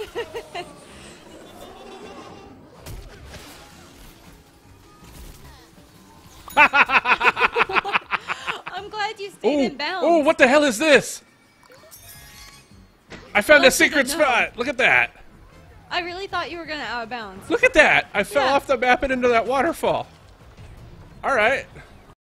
I'm glad you stayed Ooh. in bounds. Oh, what the hell is this? I found a secret spot. Look at that. I really thought you were going to out of bounds. Look at that. I fell yeah. off the map and into that waterfall. All right.